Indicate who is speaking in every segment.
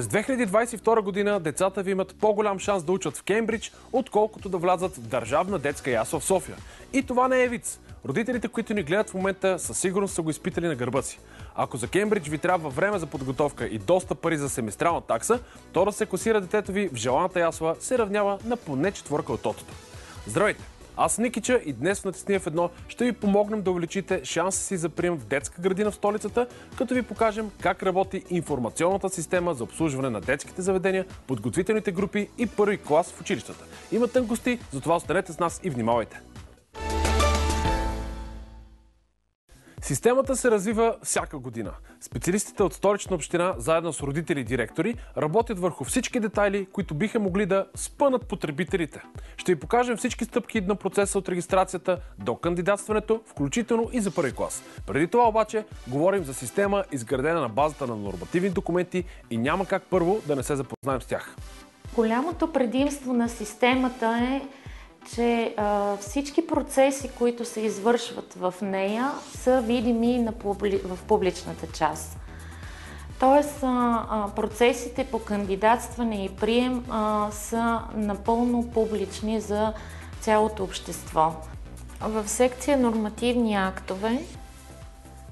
Speaker 1: През 2022 година децата ви имат по-голям шанс да учат в Кембридж, отколкото да влязат в държавна детска ясла в София. И това не е виц. Родителите, които ни гледат в момента, със сигурност са го изпитали на гърба си. Ако за Кембридж ви трябва време за подготовка и доста пари за семестрална такса, то да се класира детето ви в желаната ясла се равнява на поне четворка от тотото. Здравейте! Аз Никича и днес в Натисния в едно ще ви помогнем да увеличите шанса си за прием в детска градина в столицата, като ви покажем как работи информационната система за обслужване на детските заведения, подготвителните групи и първи клас в училищата. Има тънкости, затова останете с нас и внимавайте! Системата се развива всяка година. Специалистите от столична община, заедно с родители и директори, работят върху всички детайли, които биха могли да спънат потребителите. Ще ви покажем всички стъпки на процеса от регистрацията до кандидатстването, включително и за първи клас. Преди това обаче говорим за система, изградена на базата на нормативни документи и няма как първо да не се запознаем с тях.
Speaker 2: Голямото предимство на системата е че а, всички процеси, които се извършват в нея, са видими на публи... в публичната част. Тоест, а, процесите по кандидатстване и прием а, са напълно публични за цялото общество. В секция нормативни актове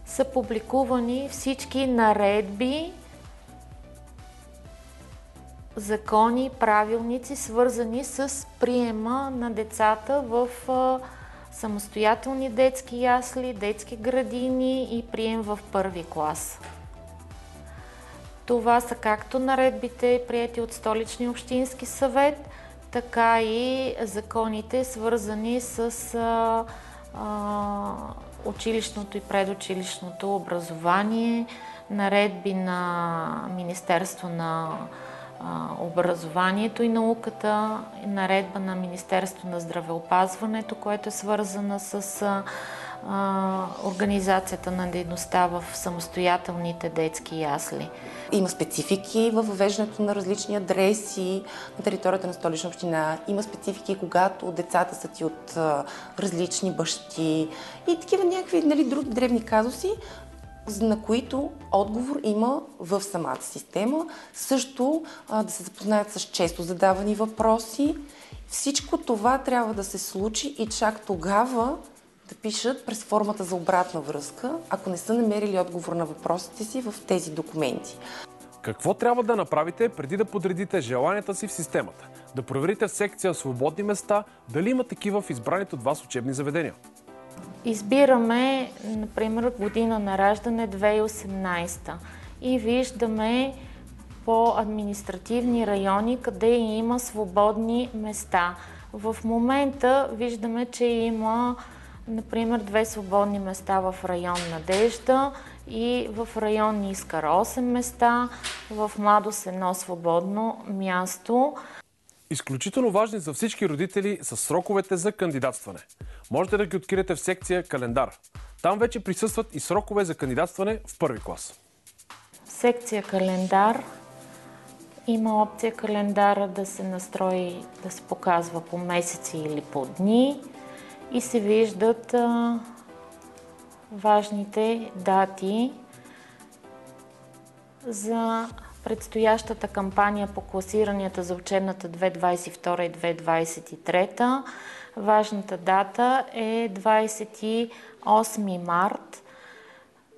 Speaker 2: са публикувани всички наредби, закони, правилници, свързани с приема на децата в самостоятелни детски ясли, детски градини и прием в първи клас. Това са както наредбите, прияти от Столичния общински съвет, така и законите, свързани с а, а, училищното и предучилищното образование, наредби на Министерство на образованието и науката, наредба на Министерство на здравеопазването, което е свързана с организацията на дейността в самостоятелните детски ясли.
Speaker 3: Има специфики във въвеждането на различни адреси на територията на столична община. Има специфики, когато децата са ти от различни бащи и такива някакви нали, други древни казуси на които отговор има в самата система. Също да се запознаят с често задавани въпроси. Всичко това трябва да се случи и чак тогава да пишат през формата за обратна връзка, ако не са намерили отговор на въпросите си в тези документи.
Speaker 1: Какво трябва да направите преди да подредите желанията си в системата? Да проверите в секция свободни места дали има такива в избраните от вас учебни заведения.
Speaker 2: Избираме, например, година на раждане 2018 и виждаме по административни райони, къде има свободни места. В момента виждаме, че има, например, две свободни места в район Надежда и в район Искар 8 места, в Младост едно свободно място.
Speaker 1: Изключително важни за всички родители са сроковете за кандидатстване. Можете да ги откриете в секция Календар. Там вече присъстват и срокове за кандидатстване в първи клас.
Speaker 2: В секция Календар има опция календара да се настрои, да се показва по месеци или по дни и се виждат а, важните дати за предстоящата кампания по класиранията за учебната 2022 и 2023. Важната дата е 28 март,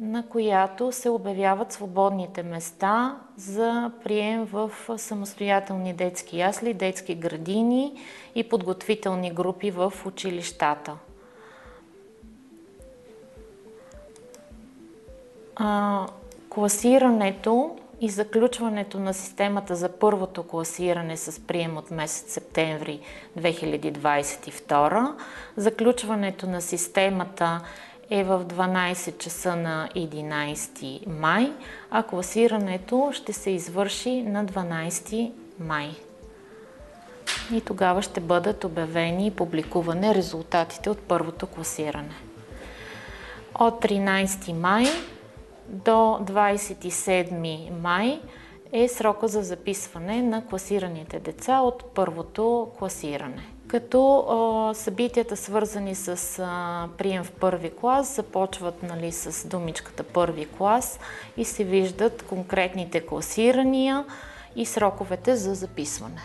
Speaker 2: на която се обявяват свободните места за прием в самостоятелни детски ясли, детски градини и подготвителни групи в училищата. класирането и заключването на системата за първото класиране с прием от месец септември 2022. Заключването на системата е в 12 часа на 11 май, а класирането ще се извърши на 12 май. И тогава ще бъдат обявени и публикувани резултатите от първото класиране. От 13 май до 27 май е срока за записване на класираните деца от първото класиране. като събитията свързани с прием в първи клас започват нали, с думичката първи клас и се виждат конкретните класирания и сроковете за записване.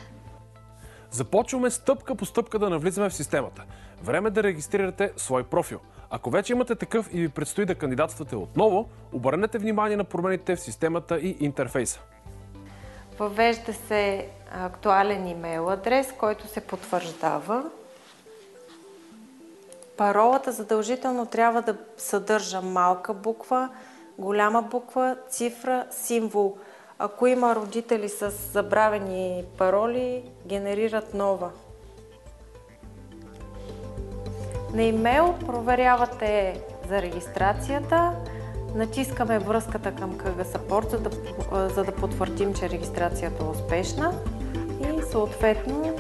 Speaker 1: Започваме стъпка по стъпка да навлизаме в системата. Време да регистрирате свой профил. Ако вече имате такъв и ви предстои да кандидатствате отново, обърнете внимание на промените в системата и интерфейса.
Speaker 4: Въвежда се актуален имейл адрес, който се потвърждава. Паролата задължително трябва да съдържа малка буква, голяма буква, цифра, символ. Ако има родители с забравени пароли, генерират нова. На имейл проверявате за регистрацията, натискаме връзката към КГ Support, за да, за да потвърдим, че регистрацията е успешна и съответно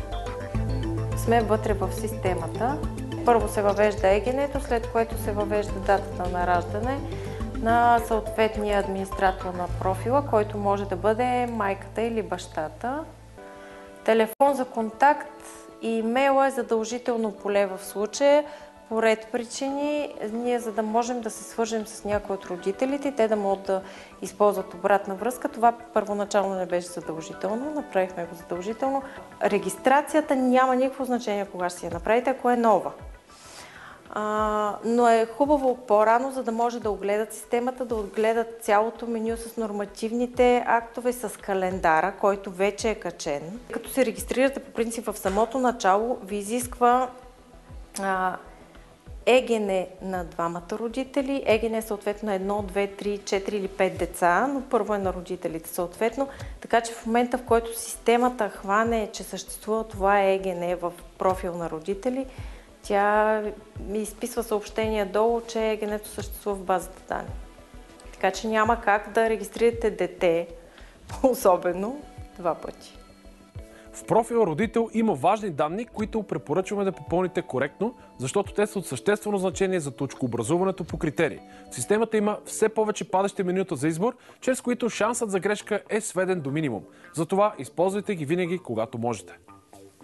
Speaker 4: сме вътре в системата. Първо се въвежда егенето, след което се въвежда датата на раждане на съответния администратор на профила, който може да бъде майката или бащата. Телефон за контакт и имейла е задължително поле в случая по ред причини. Ние, за да можем да се свържем с някой от родителите, те да могат да използват обратна връзка, това първоначално не беше задължително, направихме го задължително. Регистрацията няма никакво значение кога ще си я направите, ако е нова. А, но е хубаво по-рано, за да може да огледат системата, да отгледат цялото меню с нормативните актове, с календара, който вече е качен. Като се регистрирате по принцип в самото начало, ви изисква а, ЕГН на двамата родители. ЕГН е съответно едно, две, три, четири или пет деца, но първо е на родителите съответно. Така че в момента, в който системата хване, че съществува това ЕГН в профил на родители, тя ми изписва съобщение долу, че ЕГН-то съществува в базата данни. Така че няма как да регистрирате дете, особено два пъти.
Speaker 1: В профил родител има важни данни, които препоръчваме да попълните коректно, защото те са от съществено значение за точкообразуването по критерии. В системата има все повече падащи менюта за избор, чрез които шансът за грешка е сведен до минимум. Затова използвайте ги винаги, когато можете.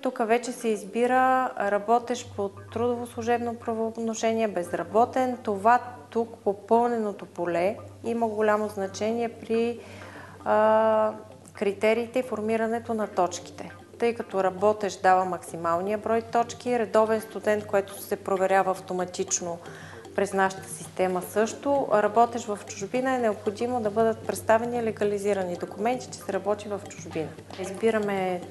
Speaker 4: Тук вече се избира работещ по трудово служебно правоотношение, безработен. Това тук попълненото поле има голямо значение при а, критериите и формирането на точките. Тъй като работещ дава максималния брой точки, редовен студент, което се проверява автоматично през нашата система също. Работещ в чужбина е необходимо да бъдат представени легализирани документи, че се работи в чужбина. Избираме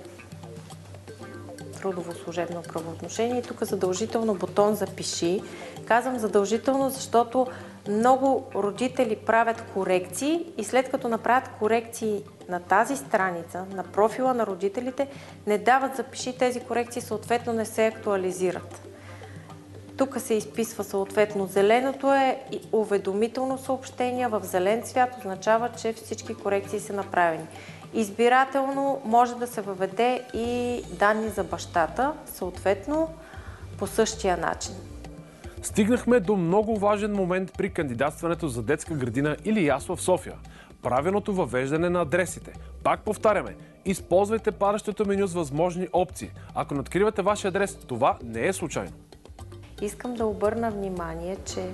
Speaker 4: трудово служебно правоотношение и тук задължително бутон запиши. Казвам задължително, защото много родители правят корекции и след като направят корекции на тази страница, на профила на родителите, не дават запиши тези корекции, съответно не се актуализират. Тук се изписва съответно зеленото е уведомително съобщение в зелен цвят, означава, че всички корекции са направени. Избирателно може да се въведе и данни за бащата, съответно по същия начин.
Speaker 1: Стигнахме до много важен момент при кандидатстването за детска градина или ясла в София. Правилното въвеждане на адресите. Пак повтаряме, използвайте падащото меню с възможни опции. Ако не откривате вашия адрес, това не е случайно.
Speaker 4: Искам да обърна внимание, че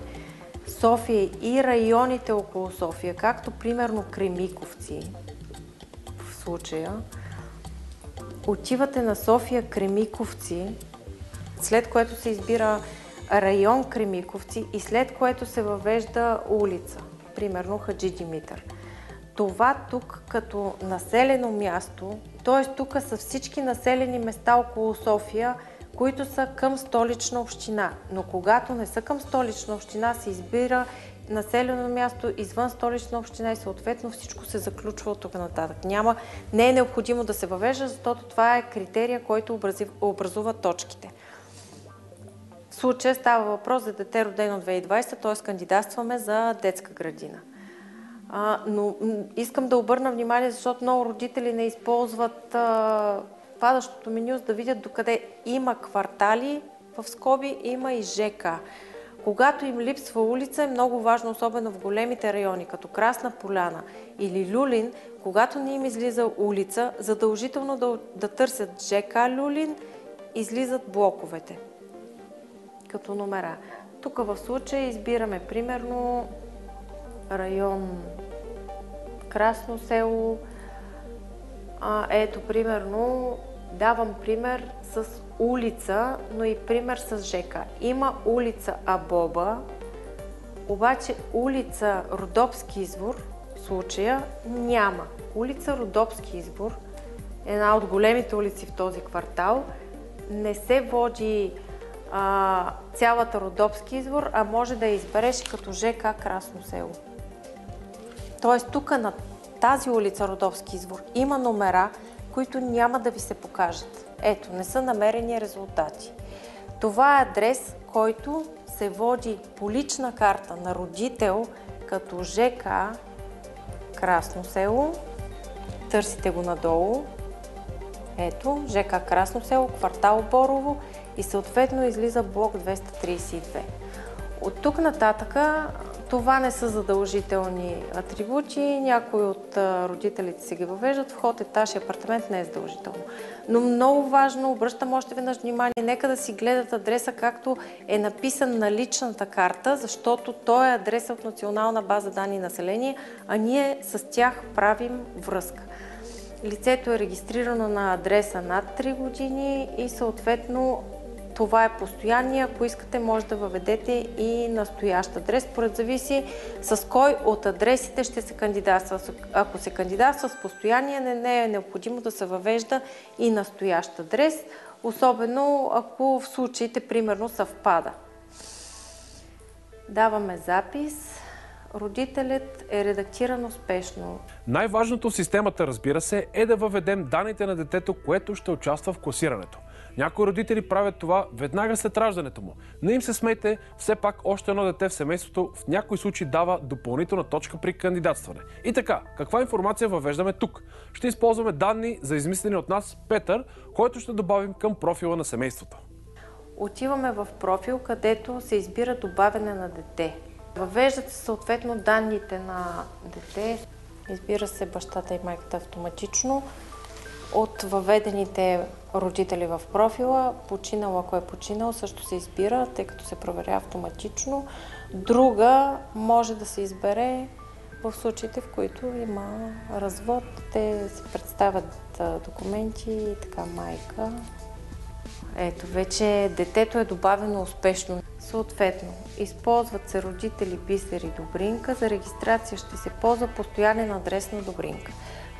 Speaker 4: София и районите около София, както примерно Кремиковци, случая, отивате на София Кремиковци, след което се избира район Кремиковци и след което се въвежда улица, примерно Хаджи Димитър. Това тук като населено място, т.е. тук са всички населени места около София, които са към столична община. Но когато не са към столична община, се избира населено място извън столична община и съответно всичко се заключва от тук нататък. Няма, не е необходимо да се въвежда, защото това е критерия, който образува точките. В случая става въпрос за дете родено 2020, т.е. кандидатстваме за детска градина. А, но искам да обърна внимание, защото много родители не използват а, падащото меню, за да видят докъде има квартали, в скоби има и ЖК. Когато им липсва улица, е много важно, особено в големите райони, като Красна поляна или Люлин, когато не им излиза улица, задължително да, да търсят ЖК Люлин излизат блоковете като номера. Тук в случая избираме примерно район Красно село. А, ето, примерно, давам пример с улица, но и пример с ЖК. Има улица Абоба, обаче улица Родопски извор в случая няма. Улица Родопски извор, една от големите улици в този квартал, не се води а, цялата Родопски извор, а може да я избереш като ЖК Красно село. Тоест тук на тази улица Родовски извор има номера, които няма да ви се покажат. Ето, не са намерени резултати. Това е адрес, който се води по лична карта на родител като ЖК Красно село. Търсите го надолу. Ето, ЖК Красно село, квартал Борово и съответно излиза блок 232. От тук нататъка това не са задължителни атрибути. Някои от родителите си ги въвеждат. Вход, етаж и апартамент не е задължително. Но много важно, обръщам още веднъж внимание, нека да си гледат адреса както е написан на личната карта, защото той е адреса от Национална база данни население, а ние с тях правим връзка. Лицето е регистрирано на адреса над 3 години и съответно това е постоянния. Ако искате, може да въведете и настоящ адрес. Според зависи с кой от адресите ще се кандидатства. Ако се кандидатства с постоянния, не, е необходимо да се въвежда и настоящ адрес, особено ако в случаите примерно съвпада. Даваме запис. Родителят е редактиран успешно.
Speaker 1: Най-важното в системата, разбира се, е да въведем данните на детето, което ще участва в класирането. Някои родители правят това веднага след раждането му. Не им се смейте, все пак още едно дете в семейството в някои случаи дава допълнителна точка при кандидатстване. И така, каква информация въвеждаме тук? Ще използваме данни за измислени от нас Петър, който ще добавим към профила на семейството.
Speaker 4: Отиваме в профил, където се избира добавяне на дете. Въвеждат се съответно данните на дете. Избира се бащата и майката автоматично. От въведените родители в профила, починал, ако е починал, също се избира, тъй като се проверя автоматично. Друга може да се избере в случаите, в които има развод. Те се представят документи и така майка. Ето, вече детето е добавено успешно. Съответно, използват се родители Бисер и Добринка. За регистрация ще се ползва постоянен адрес на Добринка.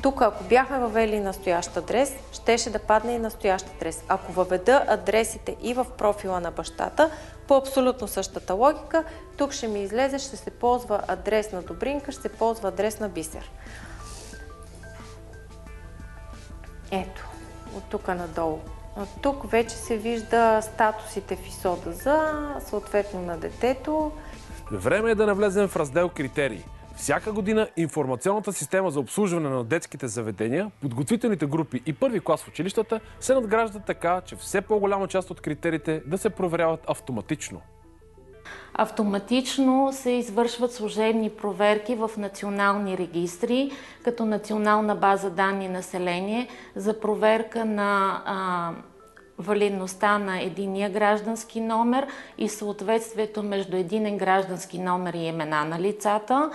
Speaker 4: Тук, ако бяхме въвели настоящ адрес, щеше да падне и настоящ адрес. Ако въведа адресите и в профила на бащата, по абсолютно същата логика, тук ще ми излезе, ще се ползва адрес на Добринка, ще се ползва адрес на Бисер. Ето, от тук надолу. Тук вече се вижда статусите в ИСОДА за съответно на детето.
Speaker 1: Време е да навлезем в раздел критерии. Всяка година информационната система за обслужване на детските заведения, подготвителните групи и първи клас в училищата се надграждат така, че все по-голяма част от критериите да се проверяват автоматично.
Speaker 2: Автоматично се извършват служебни проверки в национални регистри, като национална база данни население за проверка на а, валидността на единия граждански номер и съответствието между единен граждански номер и имена на лицата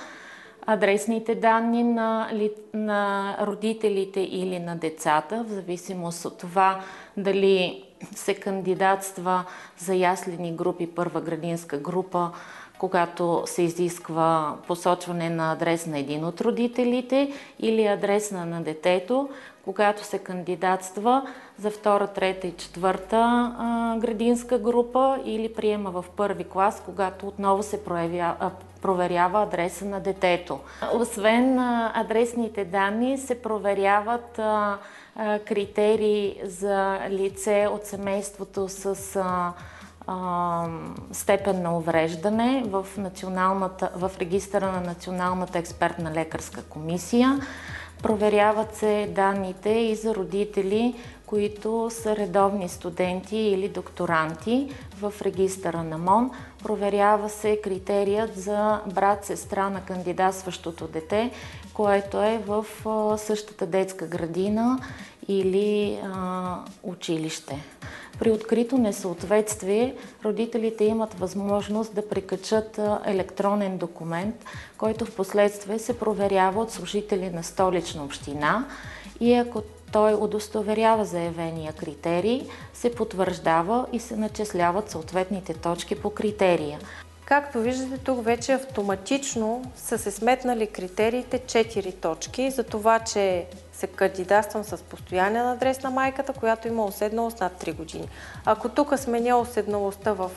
Speaker 2: адресните данни на, на родителите или на децата, в зависимост от това дали се кандидатства за яслени групи, първа градинска група, когато се изисква посочване на адрес на един от родителите или адрес на детето, когато се кандидатства за втора, трета и четвърта а, градинска група или приема в първи клас, когато отново се проявя, а, проверява адреса на детето. Освен а, адресните данни се проверяват критерии за лице от семейството с а, а, степен на увреждане в, в регистъра на Националната експертна лекарска комисия. Проверяват се данните и за родители, които са редовни студенти или докторанти в регистъра на МОН. Проверява се критерият за брат-сестра на кандидатстващото дете, което е в същата детска градина или а, училище. При открито несъответствие родителите имат възможност да прикачат електронен документ, който в последствие се проверява от служители на столична община и ако той удостоверява заявения критерий, се потвърждава и се начисляват съответните точки по критерия.
Speaker 4: Както виждате, тук вече автоматично са се сметнали критериите 4 точки за това, че се кандидатствам с постоянен адрес на майката, която има уседналост над 3 години. Ако тук сменя уседналостта в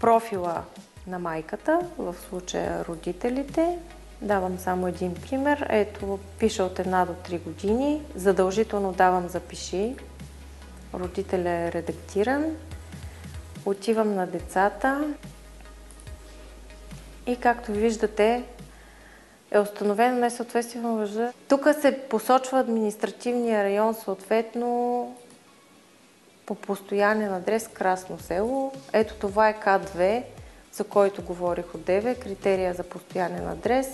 Speaker 4: профила на майката, в случая родителите, давам само един пример. Ето, пише от 1 до 3 години. Задължително давам запиши. Родителя е редактиран. Отивам на децата. И както виждате, е установено несъответствие на лъжа. Тук се посочва административния район, съответно по постоянен адрес Красно село. Ето това е К2, за който говорих от ДВ, критерия за постоянен адрес.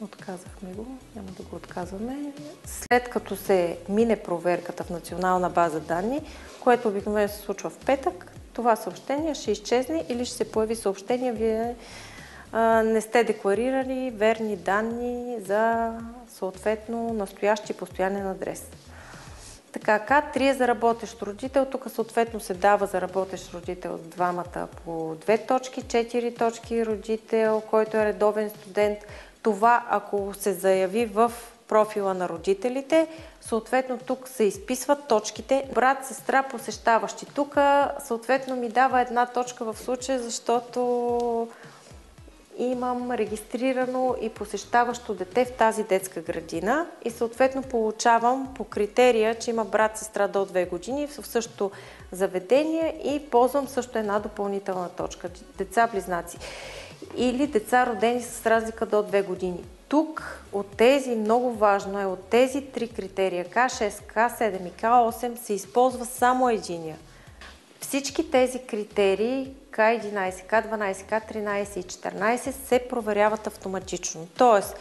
Speaker 4: Отказахме го, няма да го отказваме. След като се мине проверката в национална база данни, което обикновено се случва в петък, това съобщение ще изчезне или ще се появи съобщение, вие не сте декларирали верни данни за съответно настоящи постоянен адрес. Така, К3 е за работещ родител. Тук съответно се дава за работещ родител с двамата по две точки, четири точки родител, който е редовен студент. Това, ако се заяви в профила на родителите. Съответно тук се изписват точките. Брат, сестра, посещаващи. Тук съответно ми дава една точка в случая, защото имам регистрирано и посещаващо дете в тази детска градина и съответно получавам по критерия, че има брат, сестра до 2 години в същото заведение и ползвам също една допълнителна точка. Деца-близнаци или деца родени с разлика до 2 години. Тук от тези, много важно е, от тези три критерия К6, К7 и К8 се използва само единия. Всички тези критерии К11, К12, К13 и 14 се проверяват автоматично. Тоест,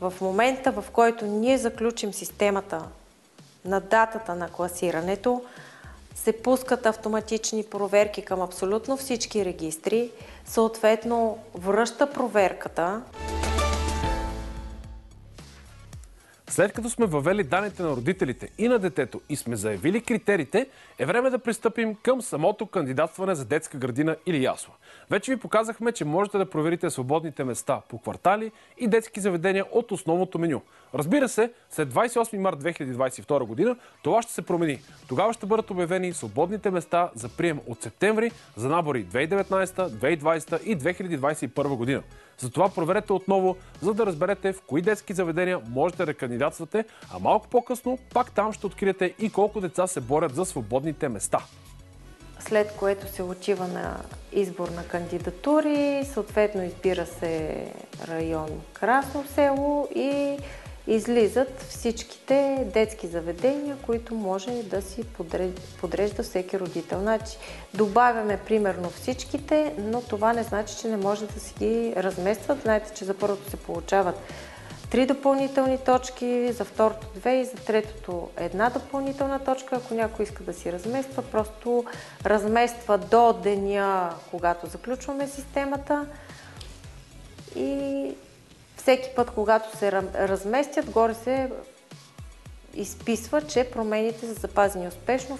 Speaker 4: в момента, в който ние заключим системата на датата на класирането, се пускат автоматични проверки към абсолютно всички регистри, съответно връща проверката.
Speaker 1: След като сме въвели данните на родителите и на детето и сме заявили критериите, е време да пристъпим към самото кандидатстване за детска градина или ясла. Вече ви показахме, че можете да проверите свободните места по квартали и детски заведения от основното меню. Разбира се, след 28 март 2022 година това ще се промени. Тогава ще бъдат обявени свободните места за прием от септември за набори 2019, 2020 и 2021 година. Затова проверете отново, за да разберете в кои детски заведения можете да кандидатствате, а малко по-късно пак там ще откриете и колко деца се борят за свободните места.
Speaker 4: След което се отива на избор на кандидатури, съответно избира се район Красно село и излизат всичките детски заведения, които може да си подрежда всеки родител. Значи, добавяме примерно всичките, но това не значи, че не може да си ги разместват. Знаете, че за първото се получават три допълнителни точки, за второто две и за третото една допълнителна точка. Ако някой иска да си размества, просто размества до деня, когато заключваме системата и всеки път, когато се разместят, горе се изписва, че промените са запазени успешно.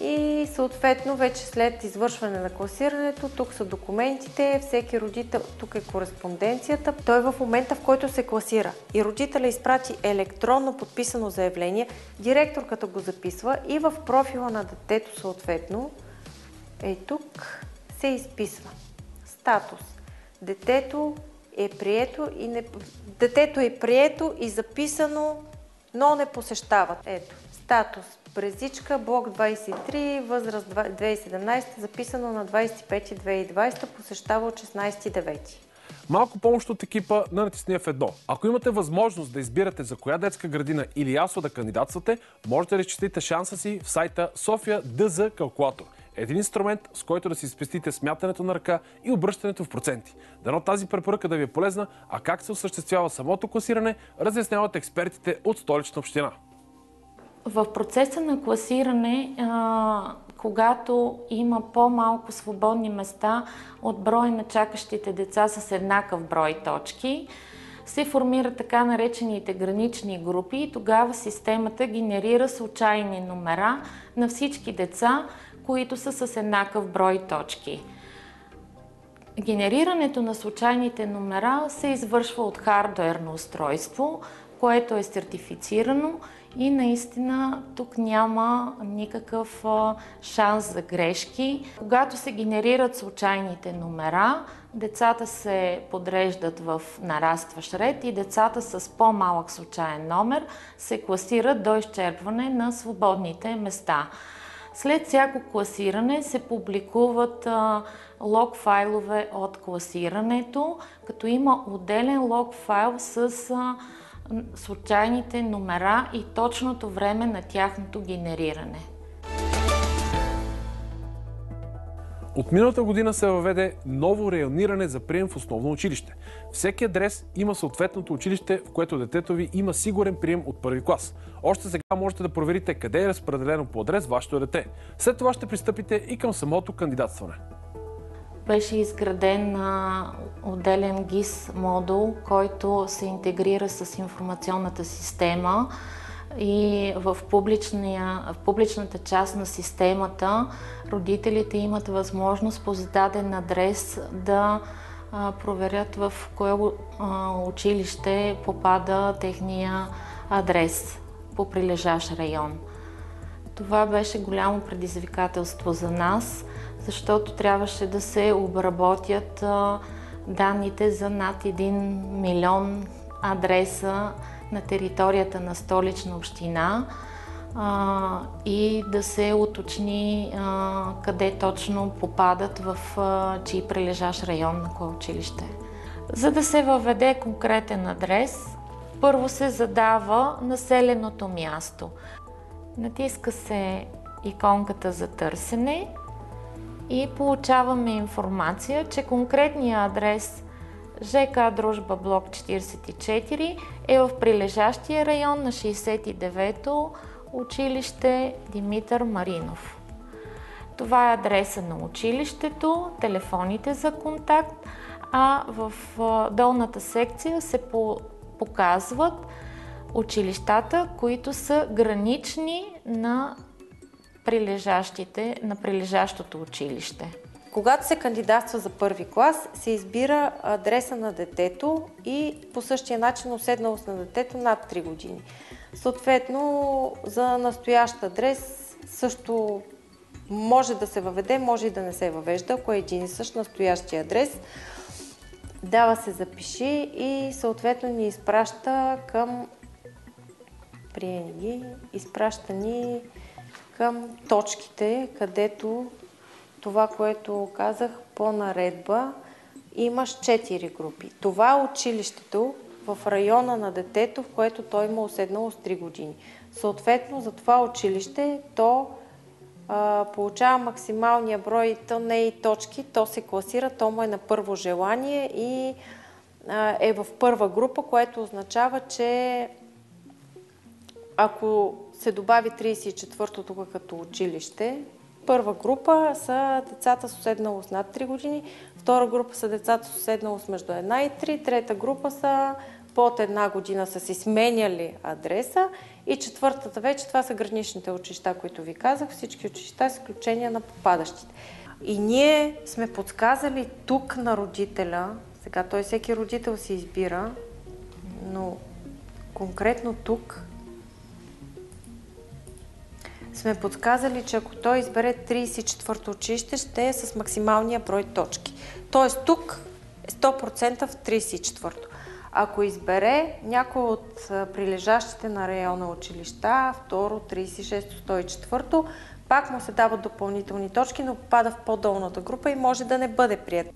Speaker 4: И съответно вече след извършване на класирането, тук са документите, всеки родител, тук е кореспонденцията. Той е в момента, в който се класира. И родителя изпрати електронно подписано заявление, директорката го записва и в профила на детето съответно, е тук, се изписва. Статус. Детето е прието и не... Детето е прието и записано, но не посещават. Ето, статус. Брезичка, блок 23, възраст 2017, записано на 25.2020, посещава от 16.9.
Speaker 1: Малко помощ от екипа на Натисни в едно. Ако имате възможност да избирате за коя детска градина или ясла да кандидатствате, можете да изчислите шанса си в сайта София ДЗ Калкулатор. Един инструмент, с който да си спестите смятането на ръка и обръщането в проценти. Дано тази препоръка да ви е полезна, а как се осъществява самото класиране, разясняват експертите от столична община.
Speaker 2: В процеса на класиране, когато има по-малко свободни места от броя на чакащите деца с еднакъв брой точки, се формират така наречените гранични групи и тогава системата генерира случайни номера на всички деца, които са с еднакъв брой точки. Генерирането на случайните номера се извършва от хардуерно устройство, което е сертифицирано и наистина тук няма никакъв шанс за грешки. Когато се генерират случайните номера, децата се подреждат в нарастващ ред и децата с по-малък случайен номер се класират до изчерпване на свободните места. След всяко класиране се публикуват лог файлове от класирането, като има отделен лог файл с случайните номера и точното време на тяхното генериране.
Speaker 1: От миналата година се въведе ново райониране за прием в основно училище. Всеки адрес има съответното училище, в което детето ви има сигурен прием от първи клас. Още сега можете да проверите къде е разпределено по адрес вашето дете. След това ще пристъпите и към самото кандидатстване.
Speaker 2: Беше изграден отделен ГИС модул, който се интегрира с информационната система и в, в публичната част на системата родителите имат възможност по зададен адрес да проверят в кое училище попада техния адрес по прилежащ район. Това беше голямо предизвикателство за нас, защото трябваше да се обработят данните за над 1 милион адреса на територията на столична община а, и да се уточни а, къде точно попадат в а, чий прилежащ район на кое училище. За да се въведе конкретен адрес, първо се задава населеното място. Натиска се иконката за търсене и получаваме информация, че конкретният адрес ЖК Дружба блок 44 е в прилежащия район на 69-то училище Димитър Маринов. Това е адреса на училището, телефоните за контакт, а в долната секция се показват училищата, които са гранични на, прилежащите, на прилежащото училище.
Speaker 4: Когато се кандидатства за първи клас, се избира адреса на детето и по същия начин уседналост на детето над 3 години. Съответно, за настоящ адрес също може да се въведе, може и да не се въвежда, ако е един и същ настоящия адрес. Дава се запиши и съответно ни изпраща към приеми ги, изпраща ни към точките, където това, което казах по наредба, имаш 4 групи. Това е училището в района на детето, в което той има уседнало с 3 години. Съответно, за това училище то а, получава максималния брой, то не е и точки, то се класира, то му е на първо желание и а, е в първа група, което означава, че ако се добави 34-то тук като училище, Първа група са децата с уседналост над 3 години, втора група са децата с уседналост между 1 и 3, трета група са под една година са си сменяли адреса и четвъртата вече това са граничните училища, които ви казах, всички училища с изключение на попадащите. И ние сме подсказали тук на родителя, сега той всеки родител си избира, но конкретно тук сме подсказали, че ако той избере 34-то училище, ще е с максималния брой точки. Тоест тук е 100% в 34-то. Ако избере някой от прилежащите на района училища, второ, 36-то, 104-то, пак му се дават допълнителни точки, но попада в по-долната група и може да не бъде прият.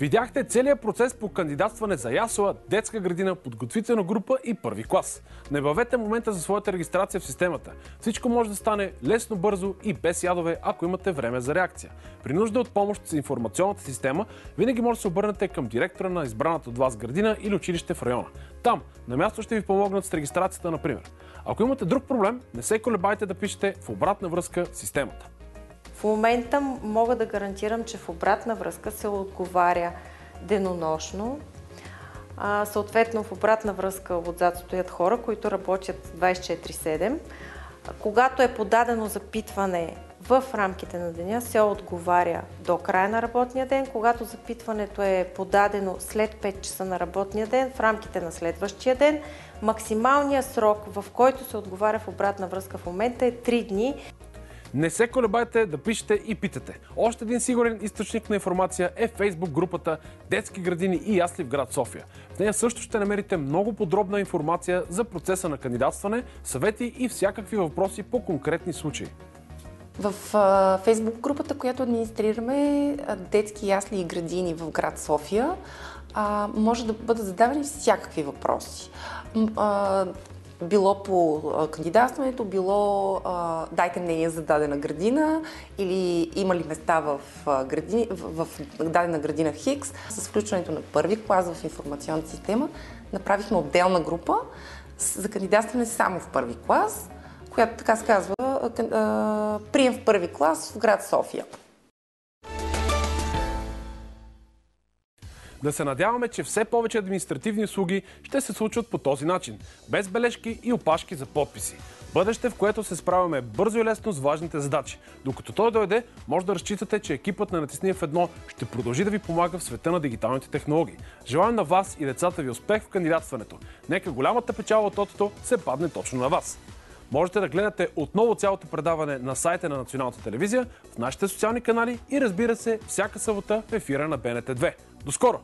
Speaker 1: Видяхте целият процес по кандидатстване за ясла, детска градина, подготвителна група и първи клас. Не бавете момента за своята регистрация в системата. Всичко може да стане лесно, бързо и без ядове, ако имате време за реакция. При нужда от помощ с информационната система, винаги може да се обърнете към директора на избраната от вас градина или училище в района. Там, на място ще ви помогнат с регистрацията, например. Ако имате друг проблем, не се колебайте да пишете в обратна връзка системата.
Speaker 4: В момента мога да гарантирам, че в обратна връзка се отговаря денонощно. А, съответно, в обратна връзка отзад стоят хора, които работят 24-7. Когато е подадено запитване в рамките на деня, се отговаря до края на работния ден. Когато запитването е подадено след 5 часа на работния ден, в рамките на следващия ден, максималният срок, в който се отговаря в обратна връзка в момента е 3 дни.
Speaker 1: Не се колебайте да пишете и питате. Още един сигурен източник на информация е фейсбук групата Детски градини и ясли в град София. В нея също ще намерите много подробна информация за процеса на кандидатстване, съвети и всякакви въпроси по конкретни случаи.
Speaker 3: В фейсбук групата, която администрираме, детски ясли и градини в град София, може да бъдат задавани всякакви въпроси. Било по кандидатстването, било а, дайте мнение за дадена градина или има ли места в, градини, в, в дадена градина Хикс. С включването на първи клас в информационната система направихме отделна група за кандидатстване само в първи клас, която така се казва прием в първи клас в град София.
Speaker 1: Да се надяваме, че все повече административни услуги ще се случват по този начин, без бележки и опашки за подписи. Бъдеще, в което се справяме бързо и лесно с важните задачи. Докато той дойде, може да разчитате, че екипът на Натисни в едно ще продължи да ви помага в света на дигиталните технологии. Желаем на вас и децата ви успех в кандидатстването. Нека голямата печала от тотото се падне точно на вас. Можете да гледате отново цялото предаване на сайта на Националната телевизия, в нашите социални канали и разбира се, всяка събота в ефира на БНТ2. До скоро!